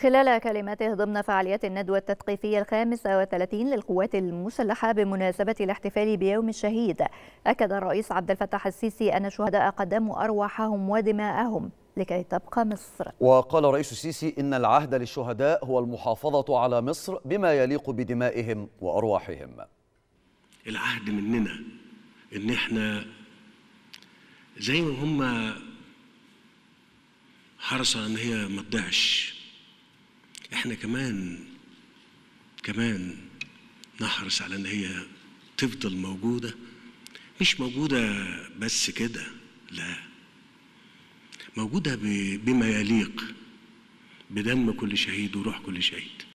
خلال كلماته ضمن فعاليات الندوة التثقيفية الخامسة والثلاثين للقوات المسلحة بمناسبة الاحتفال بيوم الشهيد. أكد الرئيس عبد الفتاح السيسي أن الشهداء قدموا أرواحهم ودماءهم لكي تبقى مصر. وقال رئيس السيسي إن العهد للشهداء هو المحافظة على مصر بما يليق بدمائهم وأرواحهم. العهد مننا إن إحنا زي ما هم حرصوا إن هي ما تضيعش. إحنا كمان كمان نحرص على إن هي تفضل موجودة. مش موجودة بس كده لا. موجودة بما يليق بدم كل شهيد وروح كل شهيد.